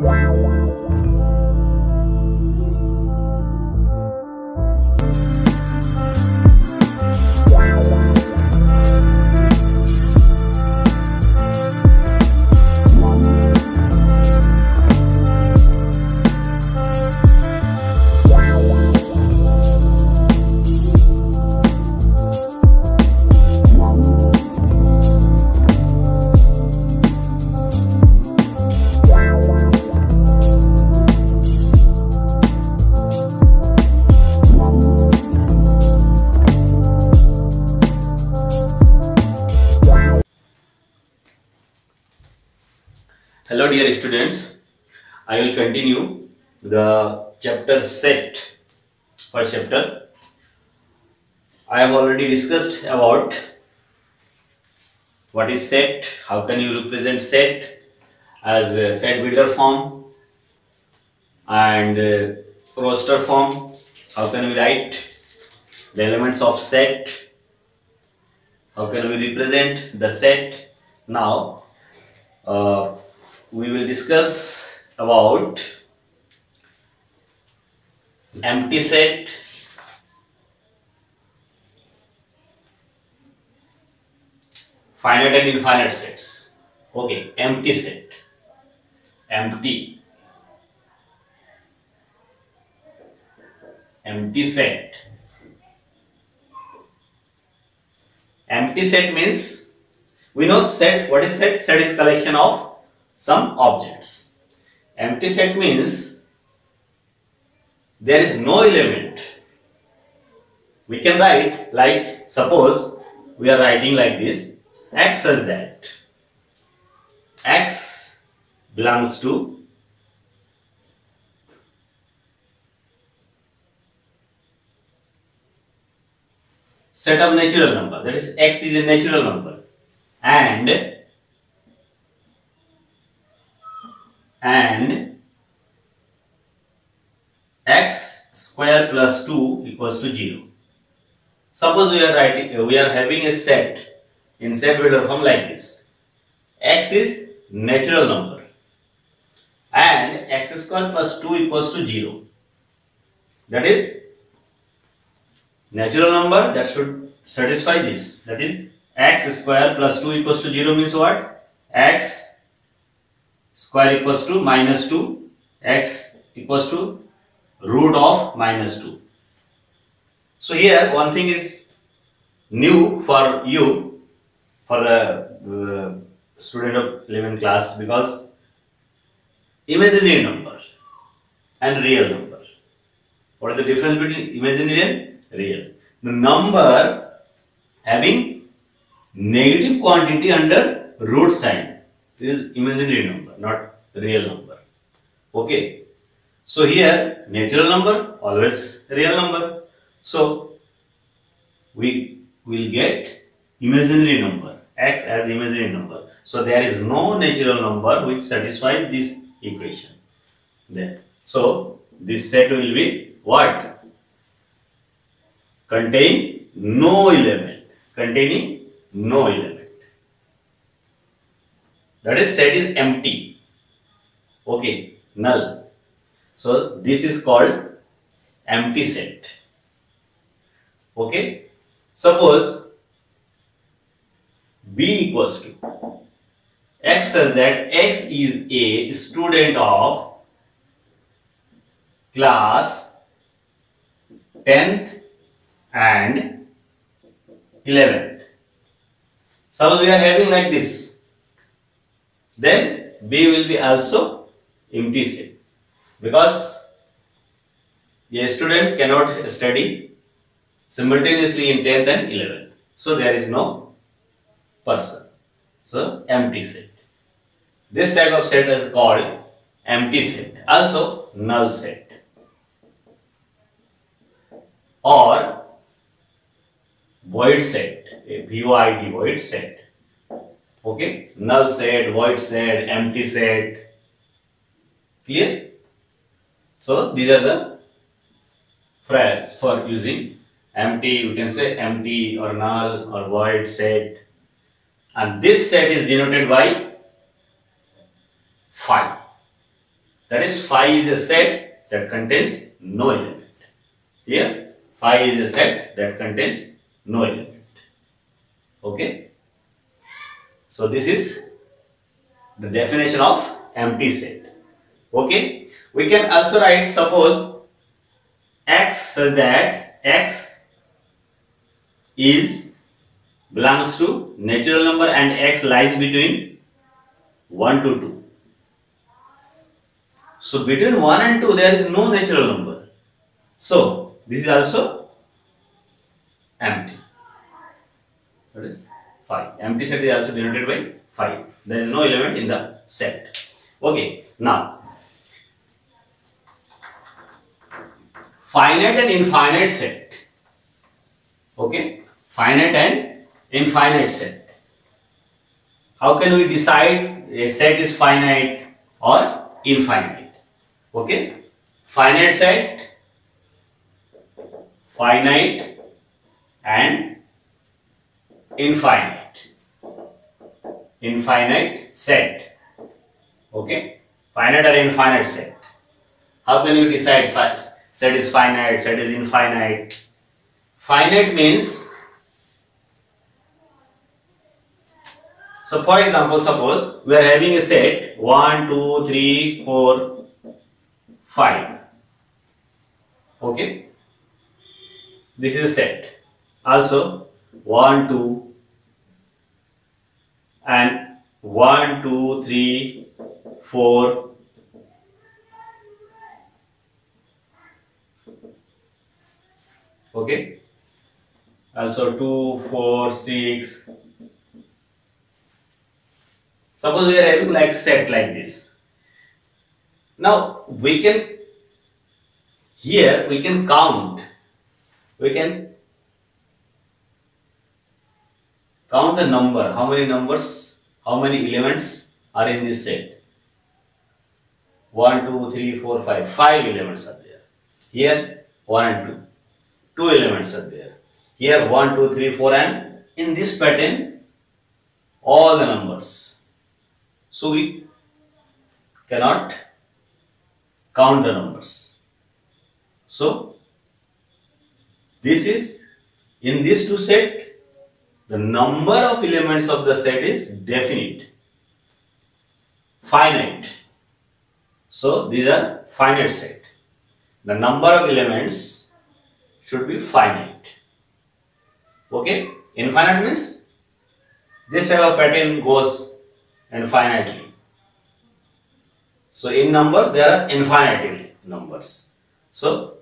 Hello dear students, I will continue the chapter set first chapter. I have already discussed about what is set, how can you represent set as a set builder form and uh, roster form, how can we write the elements of set, how can we represent the set. Now uh, we will discuss about empty set finite and infinite sets. Okay empty set. Empty. Empty set. Empty set means we know set what is set? Set is collection of some objects. Empty set means there is no element. We can write like suppose we are writing like this x says that. X belongs to set of natural number. That is x is a natural number. And and x square plus 2 equals to 0. Suppose we are writing, we are having a set in set builder form like this. x is natural number and x square plus 2 equals to 0. That is natural number that should satisfy this. That is x square plus 2 equals to 0 means what? x square equals to minus 2 x equals to root of minus 2 so here one thing is new for you for the uh, student of 11th class because imaginary number and real number. What is the difference between imaginary and real? The number having negative quantity under root sign. Is imaginary number, not real number. Okay. So here natural number always real number. So we will get imaginary number x as imaginary number. So there is no natural number which satisfies this equation. There. So this set will be what? Contain no element. Containing no element that is set is empty okay null. So this is called empty set. Okay? Suppose b equals to x says that x is a student of class 10th and 11th suppose we are having like this. Then B will be also empty set because a student cannot study simultaneously in 10th and 11th. So there is no person. So empty set. This type of set is called empty set. Also null set. Or void set. A VOID void set okay null set void set empty set clear so these are the phrases for using empty we can say empty or null or void set and this set is denoted by phi. That is phi is a set that contains no element. Here phi is a set that contains no element. Okay. So this is the definition of empty set. Okay. We can also write suppose x such that x is belongs to natural number and x lies between 1 to 2. So between 1 and 2 there is no natural number. So this is also empty. That is phi. Empty set is also denoted by phi. There is no element in the set. Okay. Now finite and infinite set. Okay. Finite and infinite set. How can we decide a set is finite or infinite? okay finite set finite and infinite infinite set okay finite or infinite set how can you decide set is finite set is infinite. Finite means so for example suppose we are having a set 1 2 3 4 5 okay? This is a set. Also 1 2 and 1 2 3 4 okay? Uh, also 2 4 6 suppose we are having like set like this. Now we can, here we can count, we can count the number, how many numbers, how many elements are in this set. 1, 2, 3, 4, 5, 5 elements are there. Here 1 and 2, 2 elements are there. Here 1, 2, 3, 4 and in this pattern all the numbers. So we cannot count the numbers. So, this is in this two set, the number of elements of the set is definite, finite. So, these are finite set. The number of elements should be finite. Okay, infinite means this type of pattern goes infinitely. So in numbers there are infinite numbers. So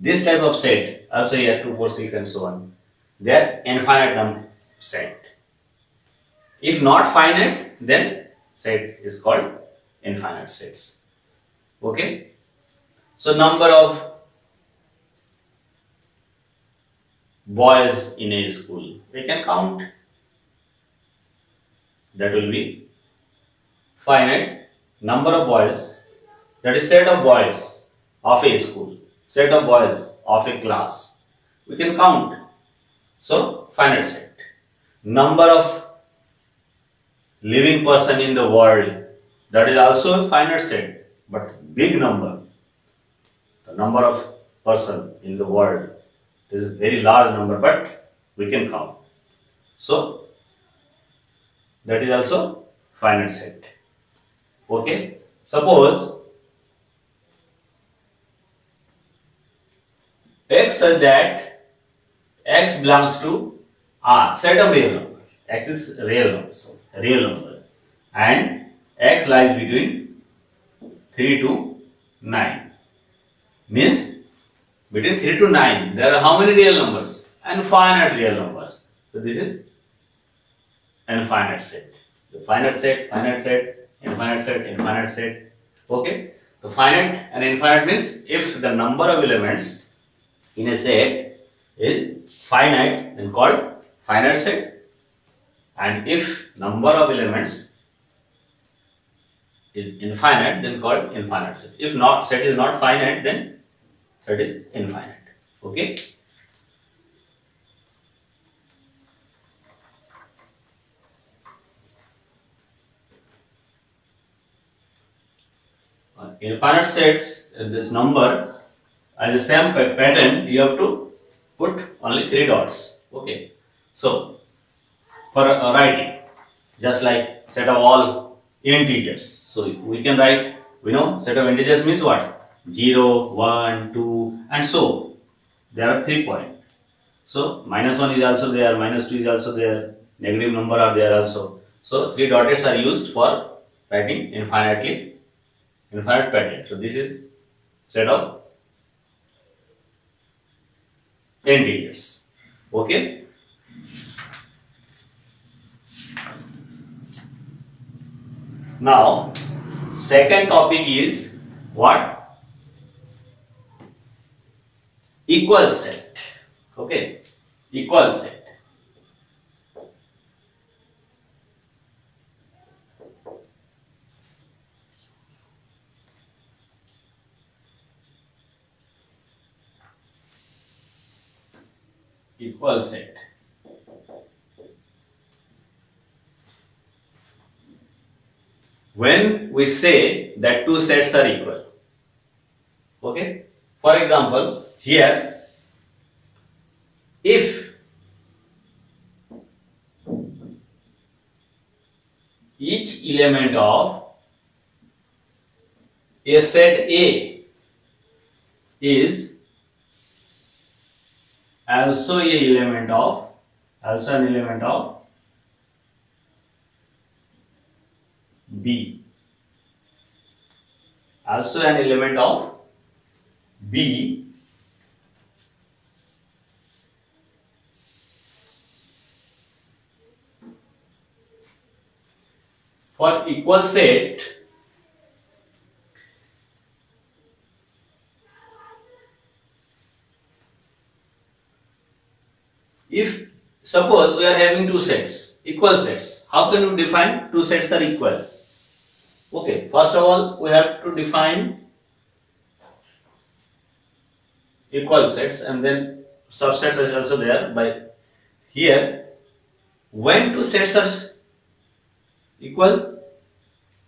this type of set also here 2, 4, 6 and so on. They are infinite number set. If not finite then set is called infinite sets. Okay. So number of boys in a school we can count that will be finite number of boys, that is set of boys of a school, set of boys of a class. We can count. So, finite set. Number of living person in the world, that is also a finite set, but big number. The number of person in the world is a very large number, but we can count. So, that is also finite set. Okay. Suppose x such that x belongs to R, set of real number. x is real numbers, real number, and x lies between 3 to 9. Means between 3 to 9, there are how many real numbers? Infinite real numbers. So this is infinite set. The finite set, finite set, infinite set, infinite set. Okay. So finite and infinite means if the number of elements in a set is finite then called finite set and if number of elements is infinite then called infinite set. If not set is not finite then set it is infinite. Okay. In infinite sets, uh, this number as a same pattern, you have to put only three dots. Okay. So for uh, writing, just like set of all integers. So we can write, we know set of integers means what? 0, 1, 2 and so there are three points. So minus 1 is also there, minus 2 is also there, negative number are there also. So three dots are used for writing infinitely, infinite pattern. So this is set of integers. Okay. Now, second topic is what? Equal set. Okay, equal set. Equal set. when we say that two sets are equal. Okay? For example, here, if each element of a set A is also a element of also an element of B. Also an element of B. For equal set, if suppose we are having two sets, equal sets, how can we define two sets are equal? Okay, first of all, we have to define equal sets and then subsets is also there by here. When two sets are equal,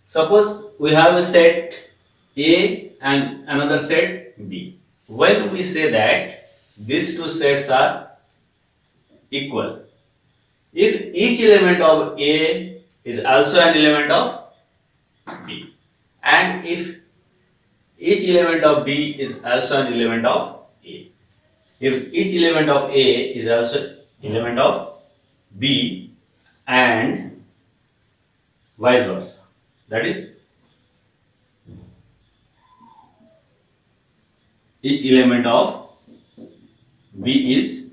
suppose we have a set A and another set B. When we say that these two sets are equal, if each element of A is also an element of B. And if each element of B is also an element of A. If each element of A is also element of B and vice versa. That is each element of B is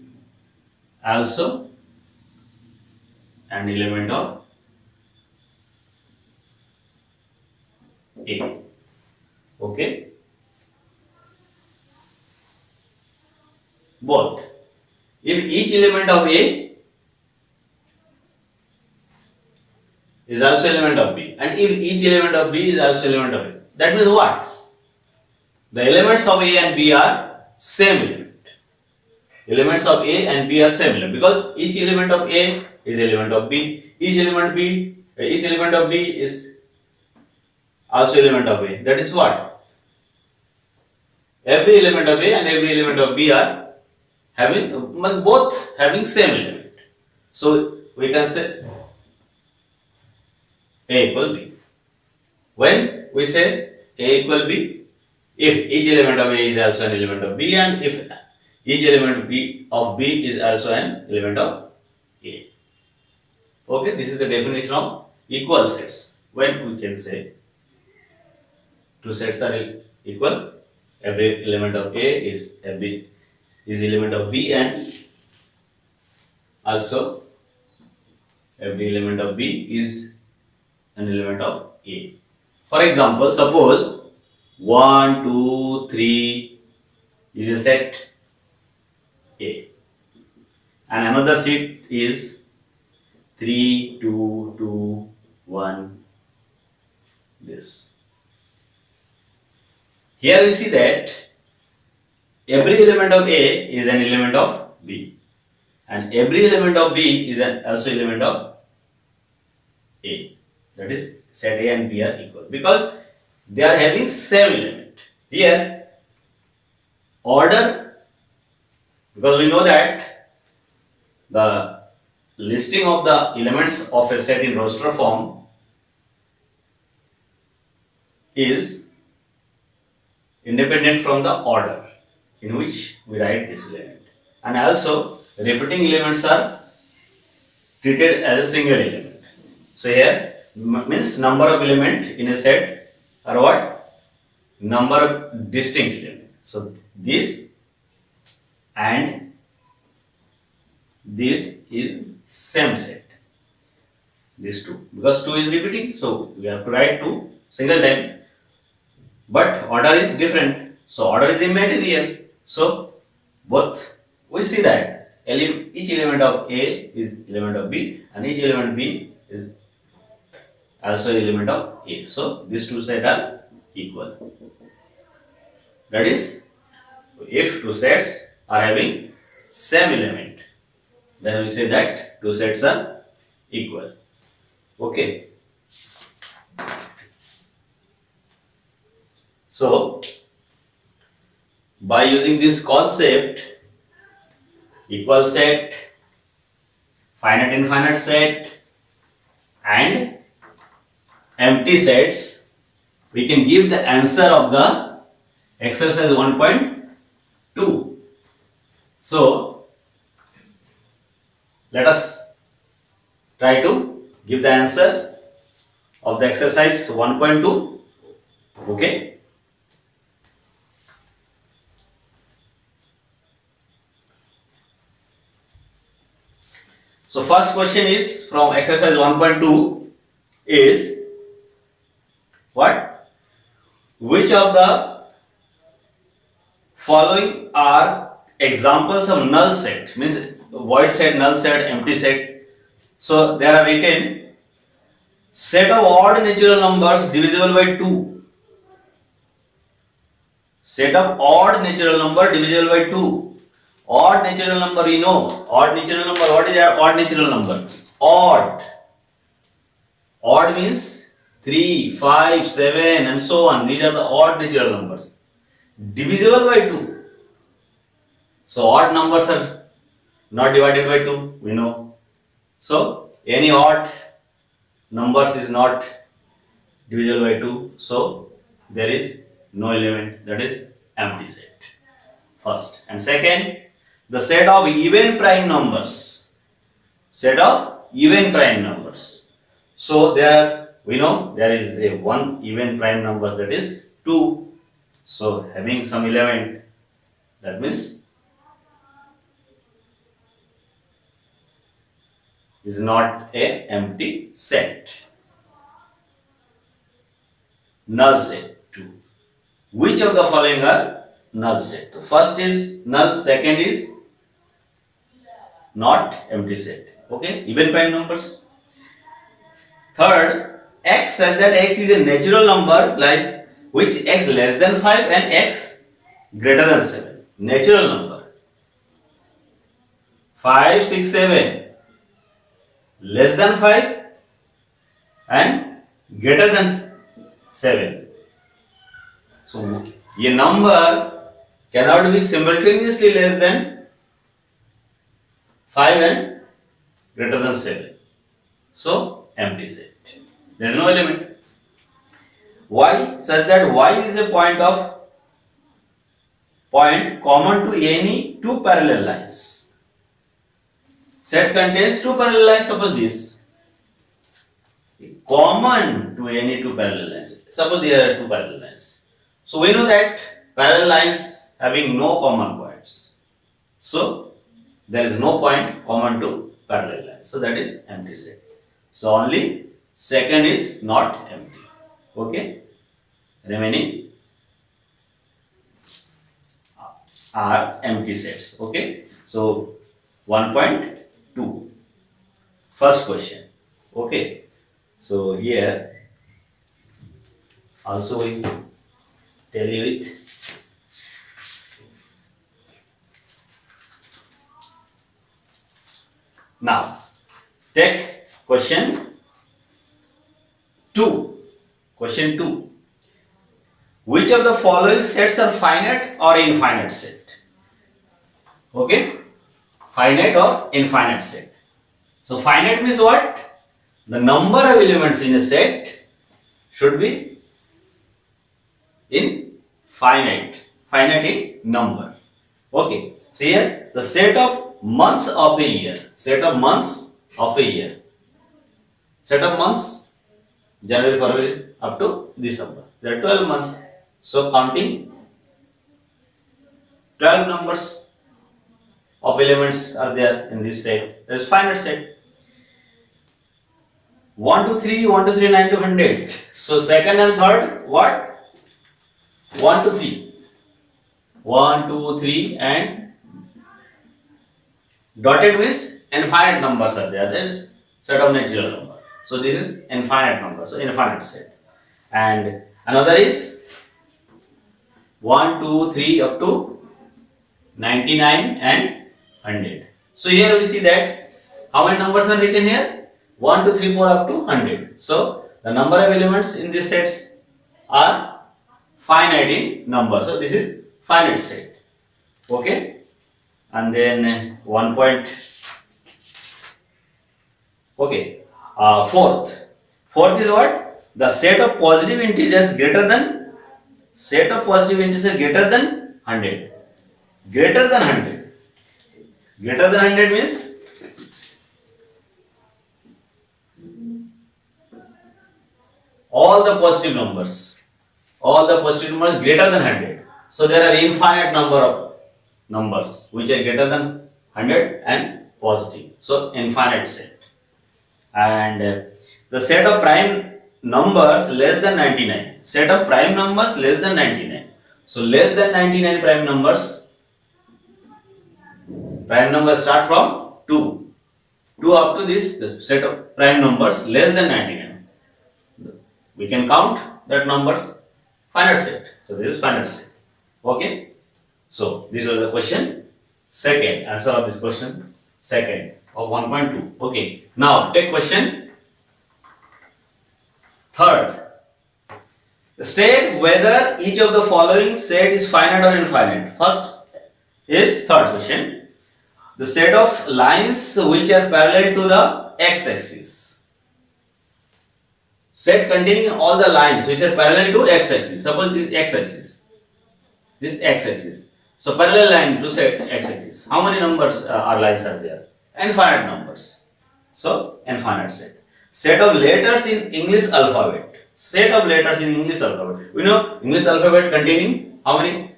also an element of A. Okay. Both. If each element of A is also element of B and if each element of B is also element of A, that means what? The elements of A and B are same element. Elements of A and B are same element because each element of A is element of B. Each element B, uh, each element of B is also element of A. That is what? Every element of A and every element of B are having uh, both having same element. So we can say A equal B. When we say A equal B, if each element of A is also an element of B and if each element B of B is also an element of A. Okay, this is the definition of equal sets. When we can say two sets are equal, every element of A is every is element of B and also every element of B is an element of A. For example, suppose 1, 2, 3 is a set A and another set is 3, 2, 2, 1 this. Here we see that every element of A is an element of B and every element of B is an also element of. That is set A and B are equal because they are having same element. Here, order, because we know that the listing of the elements of a set in roster form is independent from the order in which we write this element. And also, repeating elements are treated as a single element. So here means number of element in a set are what? Number of distinct element. So this and this is same set. This two because two is repeating, so we have to write two single time. But order is different. So order is immaterial. So both we see that each element of A is element of B and each element B is also element of A. So these two sets are equal. That is, if two sets are having same element, then we say that two sets are equal. Okay. So, by using this concept, equal set, finite infinite set, and empty sets, we can give the answer of the exercise 1.2. So, let us try to give the answer of the exercise 1.2. Okay. So first question is from exercise 1.2 is what? Which of the following are examples of null set means void set, null set, empty set. So there are written set of odd natural numbers divisible by 2. Set of odd natural number divisible by 2 odd natural number you know odd natural number what is that odd natural number odd odd means 3 5 7 and so on. These are the odd natural numbers. Divisible by 2 so odd numbers are not divided by 2 we know. So any odd numbers is not divisible by 2 so there is no element that is empty set. First. And second the set of even prime numbers. Set of even prime numbers. So there we know there is a one even prime number that is 2. So having some element that means is not a empty set. Null set 2. Which of the following are null set? so First is null, second is not empty set. Okay, even prime numbers. Third, x such that x is a natural number lies which x less than 5 and x greater than 7. Natural number. 5, 6, 7 less than 5 and greater than 7. So, a number cannot be simultaneously less than 5 and greater than 7. So, empty set. There is no element. Y such that Y is a point of point common to any two parallel lines. Set contains two parallel lines. Suppose this common to any two parallel lines. Suppose there are two parallel lines. So we know that parallel lines having no common points. So there is no point common to parallel lines. So that is empty set. So only second is not empty. Okay. Remaining are empty sets. Okay. So 1.2. First question. Okay. So here also we tell you it Now, take question 2. Question 2. which of the following sets are finite or infinite set? Okay, finite or infinite set. So finite means what? The number of elements in a set should be in finite, finite in number. Okay, so here the set of months of a year, set of months of a year, set of months January, February up to December. There are 12 months. So counting 12 numbers of elements are there in this set. There is finite set. 1 to 3, 1 to 3, 9 to 100. So second and third, what? 1 to 3. 1, 2, 3 and dotted means infinite numbers are there. Then set of natural number. So this is infinite number. So infinite set. And another is 1, 2, 3 up to 99 and 100. So here we see that how many numbers are written here? 1, 2, 3, 4 up to 100. So, the number of elements in these sets are finite in number. So, this is finite set. Okay. And then one point. Okay. Uh, fourth. Fourth is what? The set of positive integers greater than set of positive integers greater than 100. Greater than 100. Greater than 100 means all the positive numbers all the positive numbers greater than 100 so there are infinite number of numbers which are greater than 100 and positive so infinite set and uh, the set of prime numbers less than 99 set of prime numbers less than 99 so less than 99 prime numbers prime numbers start from 2 2 up to this set of prime numbers less than 99 we can count that numbers finite set. So this is finite set. Okay. So this was the question. Second answer of this question. Second of 1.2. Okay. Now take question. Third. State whether each of the following set is finite or infinite. First is third question. The set of lines which are parallel to the x-axis set containing all the lines which are parallel to x-axis. Suppose this x-axis, this x-axis. So parallel line to set x-axis. How many numbers uh, are lines are there? Infinite numbers. So infinite set. Set of letters in English alphabet. Set of letters in English alphabet. We know English alphabet containing how many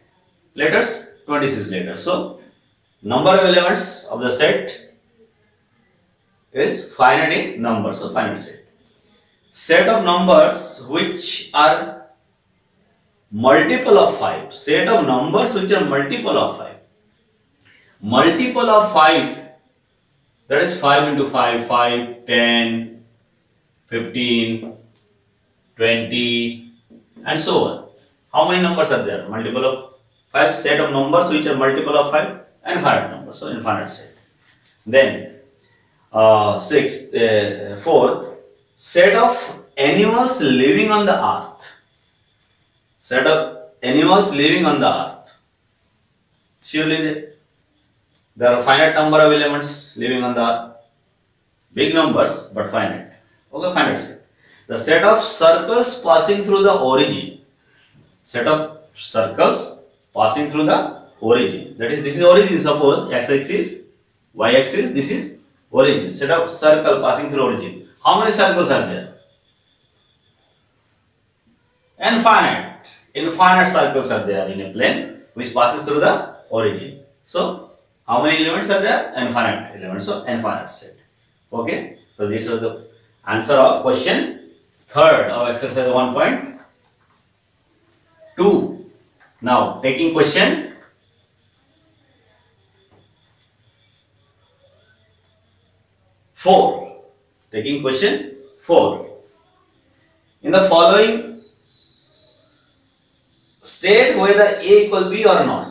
letters? 26 letters. So number of elements of the set is finite in number. So finite set set of numbers which are multiple of 5 set of numbers which are multiple of 5 multiple of 5 that is 5 into 5 5 10 15 20 and so on how many numbers are there multiple of 5 set of numbers which are multiple of 5 and infinite numbers so infinite set then uh, uh, fourth set of animals living on the earth. Set of animals living on the earth. Surely there are finite number of elements living on the. Big numbers but finite. Okay, finite set. The set of circles passing through the origin. Set of circles passing through the origin. That is, this is origin. Suppose x-axis, y-axis, this is origin. Set of circle passing through origin. How many circles are there? Infinite. Infinite circles are there in a plane which passes through the origin. So, how many elements are there? Infinite elements. So, infinite set. Okay. So, this was the answer of question third of exercise 1.2. Now, taking question four. Taking question 4. In the following, state whether A equal B or not.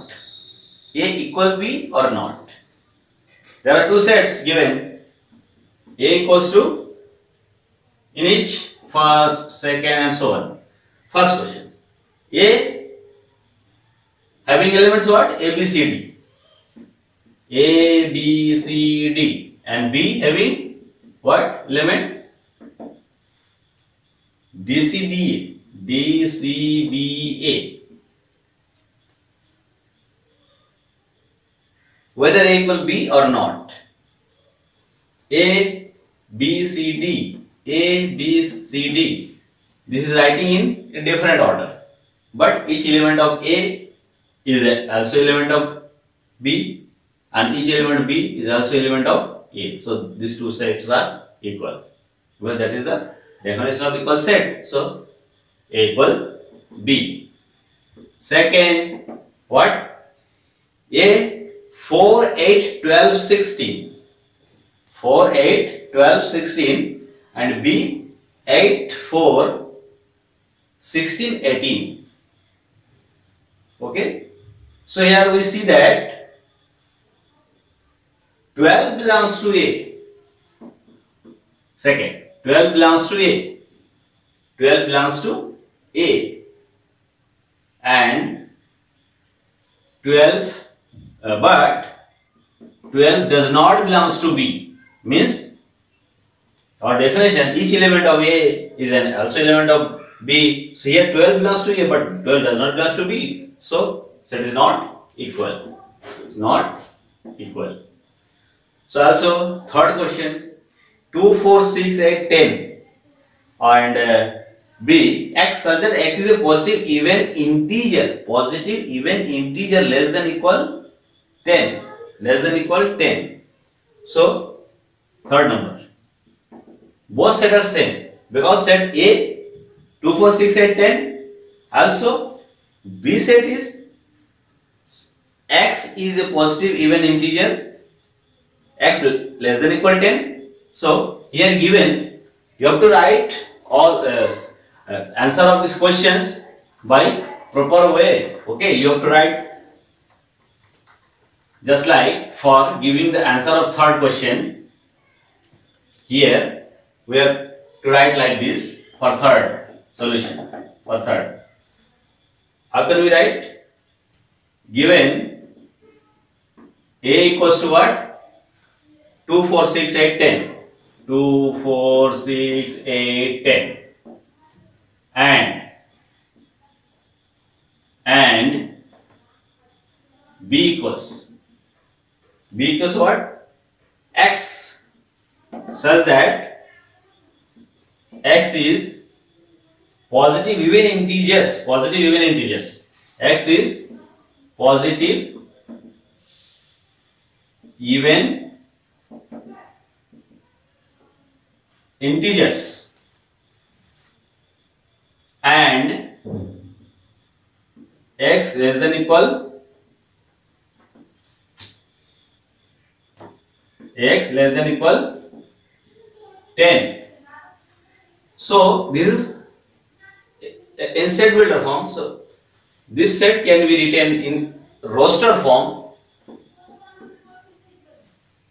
A equal B or not. There are two sets given. A equals to in each first, second and so on. First question. A having elements what? A, B, C, D. A, B, C, D. And B having what element? D, C, B, A. D, C, B, A. Whether A equal B or not. A, B, C, D. A, B, C, D. This is writing in a different order. But each element of A is also element of B and each element of B is also element of A. So these two sets are equal. Well, that is the definition of equal set. So A equal B. Second, what? A 4, 8, 12, 16. 4, 8, 12, 16 and B 8, 4, 16, 18. Okay. So here we see that 12 belongs to A. Second, 12 belongs to A. 12 belongs to A. And 12, uh, but 12 does not belongs to B. Means, our definition, each element of A is an also element of B. So here 12 belongs to A, but 12 does not belongs to B. So set is not equal. It's not equal. So also third question 2, 4, 6, 8, 10 and uh, B x such that x is a positive even integer positive even integer less than equal 10 less than equal 10. So third number. Both set are same. Because set A 2, 4, 6, 8, 10 also B set is x is a positive even integer. X less than equal 10 so here given you have to write all uh, uh, answer of these questions by proper way. Okay you have to write just like for giving the answer of third question here we have to write like this for third solution for third. How can we write? Given a equals to what? 2 4 6 8 10 2 4 6 8 10 and and b equals b equals what? X such that x is positive even integers positive even integers. X is positive even integers. And x less than equal x less than equal 10 so this is eh, in set builder form so this set can be written in roster form.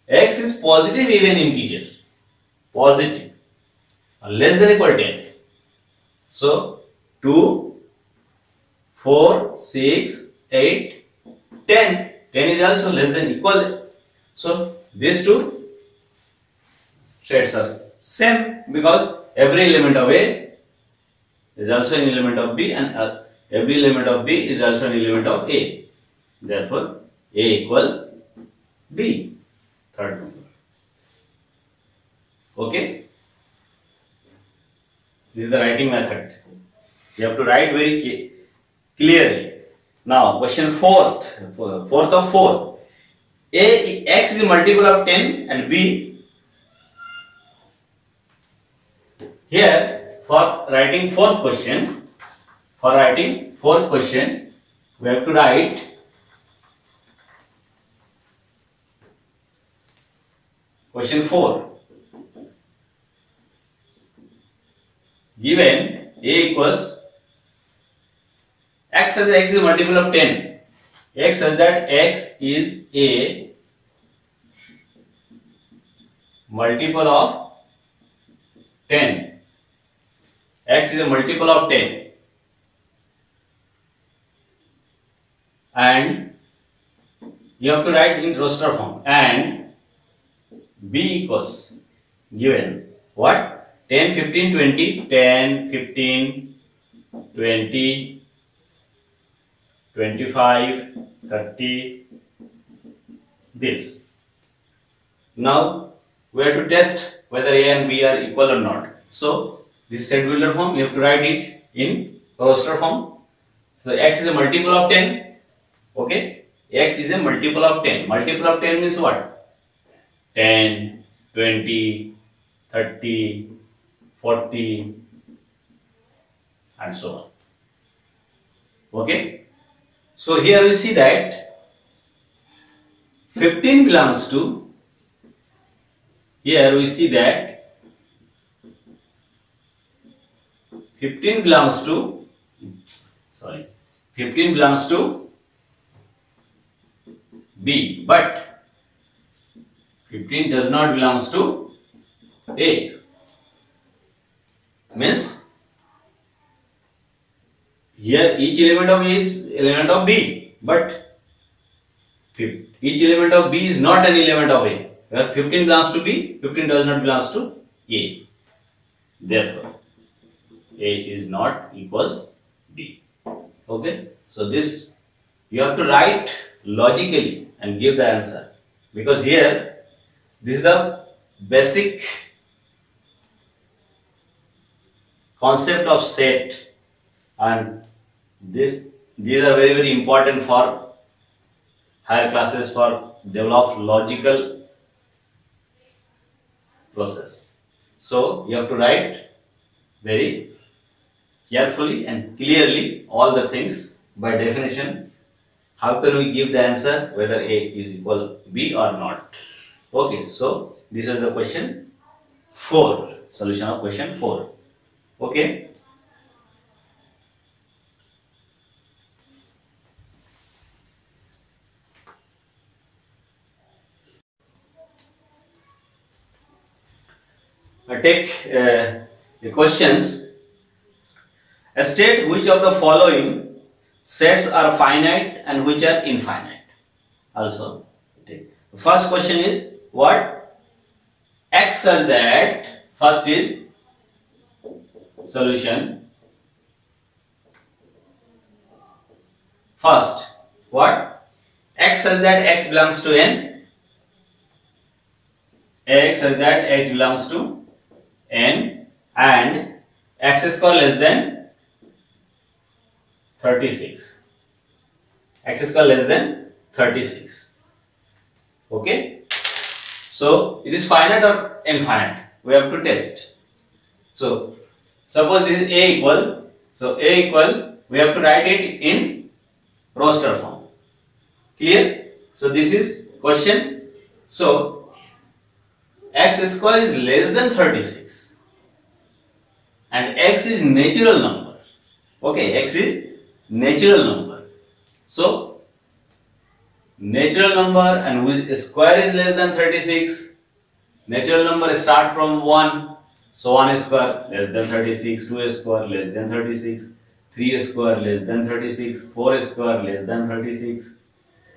X is positive even integer. Positive. Less than equal 10 so 2 4 6 8 10 10 is also less than equal. So these two sets are same because every element of a is also an element of b and uh, every element of b is also an element of a. Therefore a equal b third number. Okay? This is the writing method. You have to write very clearly. Now question fourth. Fourth of four a x is a multiple of 10 and b. Here for writing fourth question for writing fourth question we have to write question 4 given a equals x that x is multiple of 10 x such that x is a multiple of 10 x is a multiple of 10 and you have to write in roster form. And b equals given. What? 10 15 20 10 15 20 25 30 this. Now we have to test whether a and b are equal or not. So this is builder form. You have to write it in roster form. So x is a multiple of 10 okay? X is a multiple of 10 multiple of 10 means what? 10 20 30 40 and so on. Okay so here we see that 15 belongs to here we see that 15 belongs to sorry 15 belongs to B. But 15 does not belongs to A. Means here each element of A is element of B but each element of B is not an element of A. Where 15 belongs to B 15 does not belongs to A. Therefore A is not equals B. Okay? So this you have to write logically and give the answer. Because here this is the basic concept of set and this these are very very important for higher classes for develop logical process. So you have to write very carefully and clearly all the things by definition. How can we give the answer whether a is equal b or not? Okay so this is the question 4 solution of question 4 okay take uh, the questions. State which of the following sets are finite and which are infinite. Also, take. the first question is what x such that first is solution. First, what x such that x belongs to n, x such that x belongs to n and x square less than 36 x square less than 36 okay? So it is finite or infinite? We have to test. So suppose this is a equal so a equal we have to write it in roster form. Clear? So this is question. So x square is less than 36 and x is natural number. Okay x is natural number. So natural number and which square is less than 36 natural number start from 1 so 1 square less than 36 2 square less than 36 3 square less than 36 4 square less than 36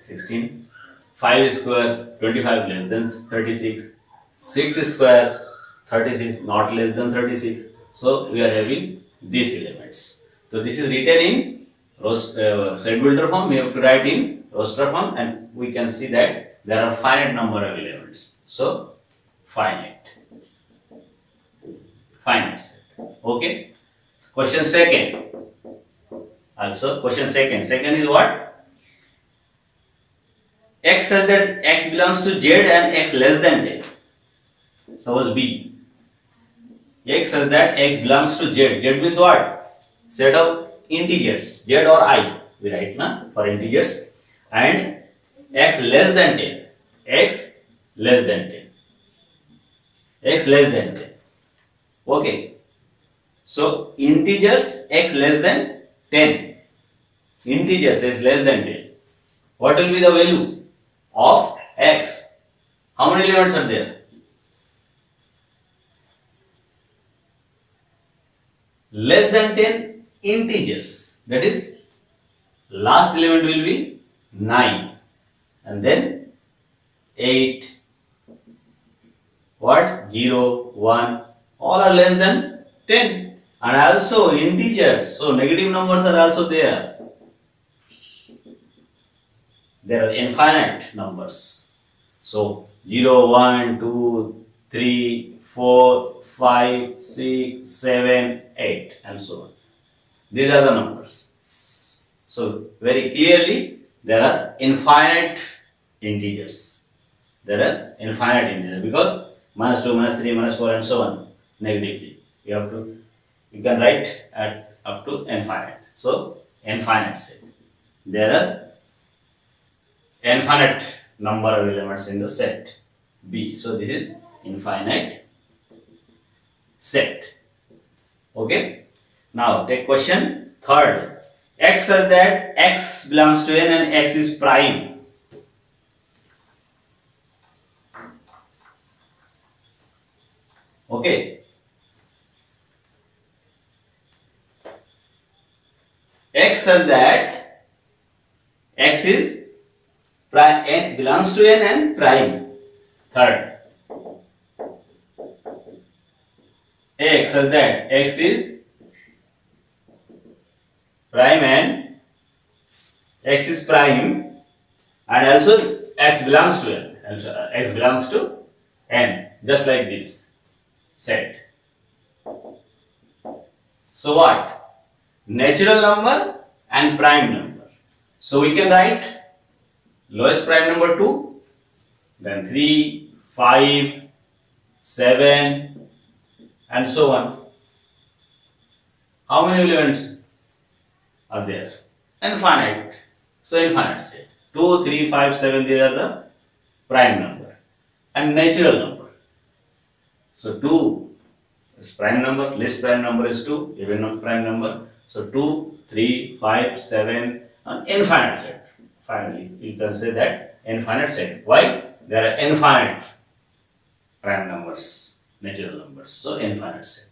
16 5 square 25 less than 36 6 square 36 not less than 36 so we are having these elements. So this is written in uh, set builder form. We have to write in roster form and we can see that there are finite number of elements. So finite. Finite okay? Question second. Also question second. Second is what? X says that x belongs to z and x less than 10 suppose b. X says that x belongs to z. Z means what? Set of integers. Z or i. We write na? For integers. And x less than 10 x less than 10 x less than 10 okay. So integers x less than 10 integers x less than 10 what will be the value of x? How many elements are there less than 10 integers. That is last element will be 9 and then 8 what? 0 1 all are less than 10 and also integers. So negative numbers are also there. There are infinite numbers. So 0 1 2 3 4 5 6 7 8 and so on these are the numbers so very clearly there are infinite integers there are infinite integers because minus 2 minus 3 minus 4 and so on negatively you have to you can write at up to infinite. So infinite set. There are infinite number of elements in the set B. So this is infinite set. Okay. Now take question third. X says that X belongs to N and X is prime. Okay. x such that x is prime n belongs to n and prime third x. Such that x is prime and x is prime. And also x belongs to n. Uh, x belongs to n. Just like this set. So what? Natural number and prime number. So we can write lowest prime number 2, then 3, 5, 7 and so on. How many elements are there? Infinite. So infinite set. 2, 3, 5, 7 these are the prime number and natural number. So 2 is prime number, least prime number is 2, even prime number so 2, 3, 5, 7, an infinite set. Finally, you can say that infinite set. Why? There are infinite prime numbers, natural numbers. So infinite set.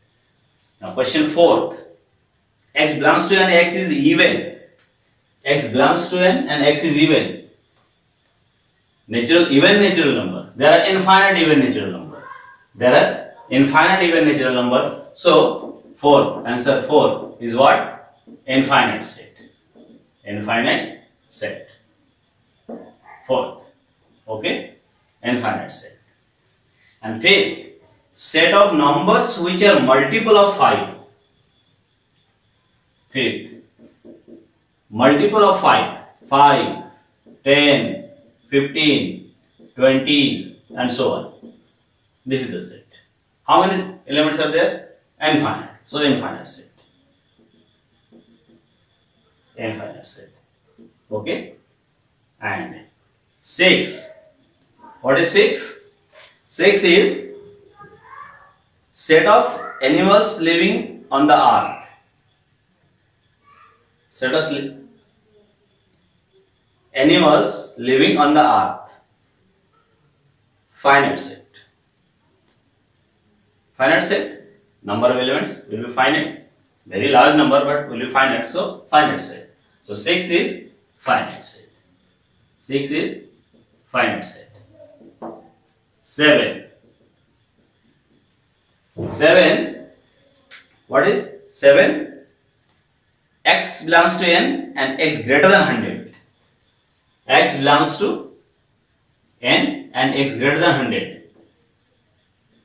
Now question fourth. X belongs to n, x is even. X belongs to n and x is even. Natural, even natural number. There are infinite even natural number. There are infinite even natural number. So, 4, answer 4 is what? Infinite set. Infinite set. Fourth. Okay? Infinite set. And fifth, set of numbers which are multiple of 5. Fifth, multiple of 5. 5, 10, 15, 20 and so on. This is the set. How many elements are there? Infinite. So infinite set. Infinite set. Okay. And 6. What is 6? 6 is set of animals living on the earth. Set of animals living on the earth. Finite set. Finite set number of elements will be finite. Very large number but will be finite. So finite set. So 6 is finite set. 6 is finite set. 7. 7. What is 7? x belongs to n and x greater than 100. x belongs to n and x greater than 100.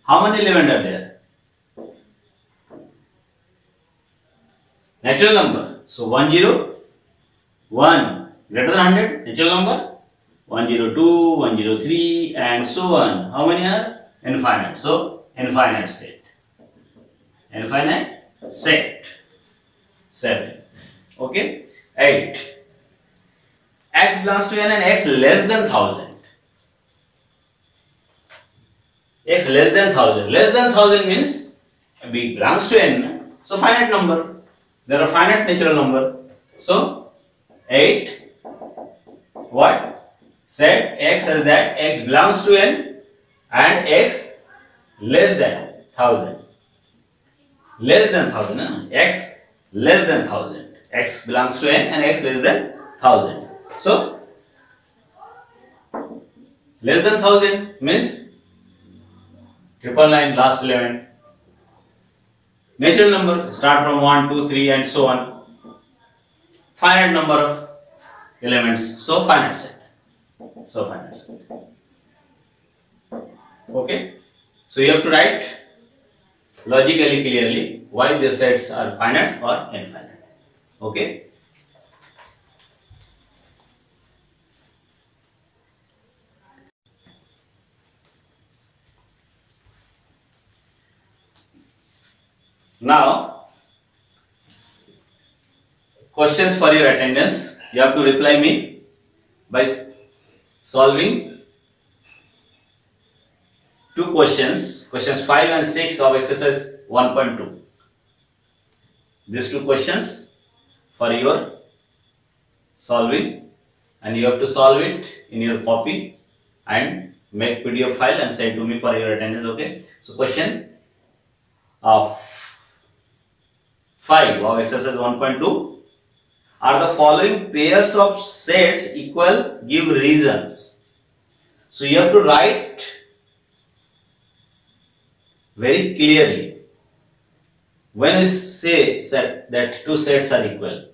How many elements are there? natural number. So 1 0 1 greater than 100 natural number 102 103 and so on. How many are infinite? So infinite set. Infinite set 7. Okay. 8. X belongs to n and x less than 1000. X less than 1000. Less than 1000 means b belongs to n. So finite number. There are finite natural number. So 8 what? set x as that x belongs to n and x less than 1000. Less than 1000. Huh? x less than 1000. x belongs to n and x less than 1000. So Less than 1000 means triple nine last element. Natural number start from 1, 2, 3 and so on. Finite number of elements. So finite set. So finite set. Okay. So you have to write logically clearly why the sets are finite or infinite. Okay. Now, questions for your attendance. You have to reply me by solving two questions, questions 5 and 6 of exercise 1.2. These two questions for your solving and you have to solve it in your copy and make PDF file and send to me for your attendance. Okay. So question of 5 of exercise 1.2 are the following pairs of sets equal give reasons. So you have to write very clearly when we say set that two sets are equal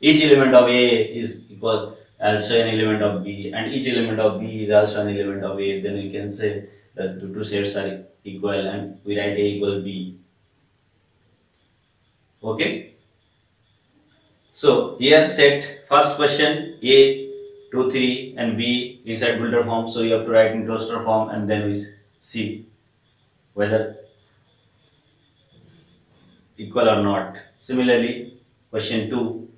each element of A is equal also an element of B and each element of B is also an element of A then we can say that the two sets are equal and we write A equal B. Okay? So here set first question A 2 3 and B inside builder form. So you have to write in roster form and then we see whether equal or not. Similarly, question 2,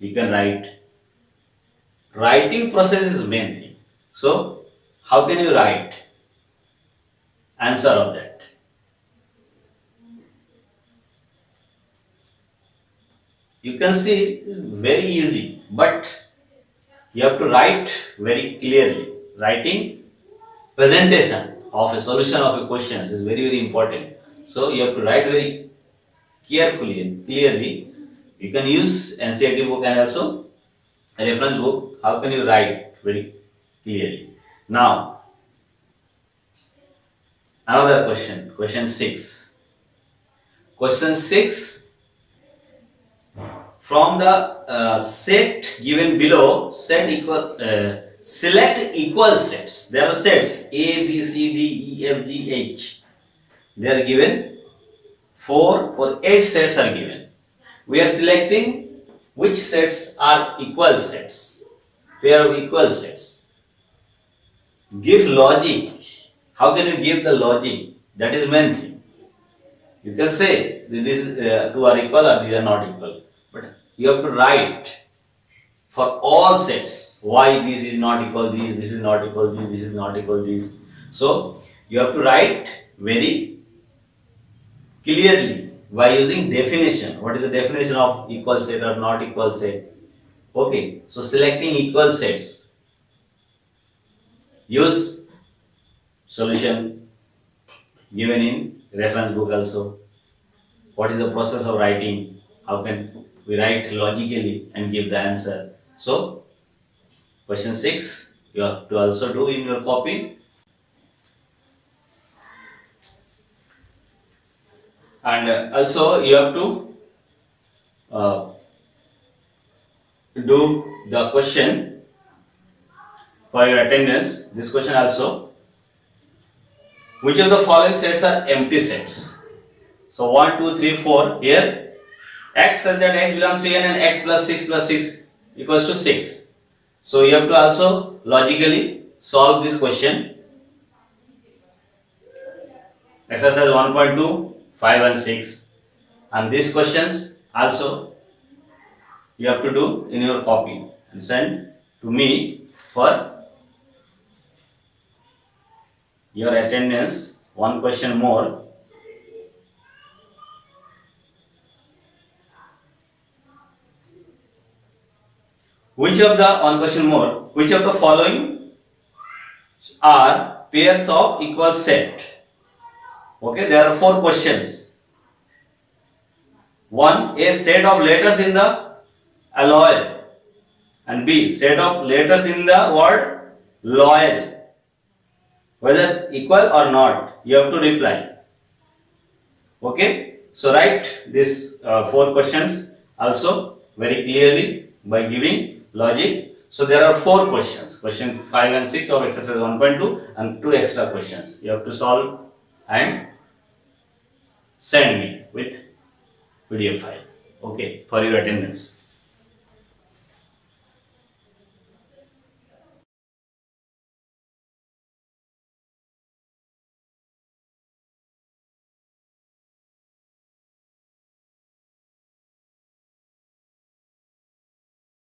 you can write. Writing process is main thing. So, how can you write? Answer of that. You can see very easy, but you have to write very clearly. Writing presentation of a solution of a question is very very important. So you have to write very carefully and clearly. You can use NCERT book and also a reference book. How can you write very clearly? Now, another question, question 6. Question 6 from the uh, set given below, set equal, uh, select equal sets. There are sets A, B, C, D, E, F, G, H. They are given 4 or 8 sets are given. We are selecting which sets are equal sets, pair of equal sets. Give logic. How can you give the logic? That is main thing. You can say these uh, two are equal or these are not equal. But you have to write for all sets why this is not equal this, this is not equal this, this is not equal to this. So you have to write very clearly by using definition. What is the definition of equal set or not equal set? Okay, so selecting equal sets. Use solution given in reference book also. What is the process of writing? How can we write logically and give the answer? So, question 6 you have to also do in your copy. And uh, also you have to uh, do the question for your attendance. This question also. Which of the following sets are empty sets? So 1, 2, 3, 4 here x such that x belongs to n and x plus 6 plus 6 equals to 6. So you have to also logically solve this question. Exercise 1.2, 5 and 6 and these questions also you have to do in your copy and send to me for your attendance. One question more Which of the, one question more, which of the following are pairs of equal set? Okay, there are four questions. One, a set of letters in the alloy and B, set of letters in the word loyal whether equal or not you have to reply okay so write these uh, four questions also very clearly by giving logic. So there are four questions. Question 5 and 6 of exercise 1.2 and two extra questions. You have to solve and send me with pdf file. Okay for your attendance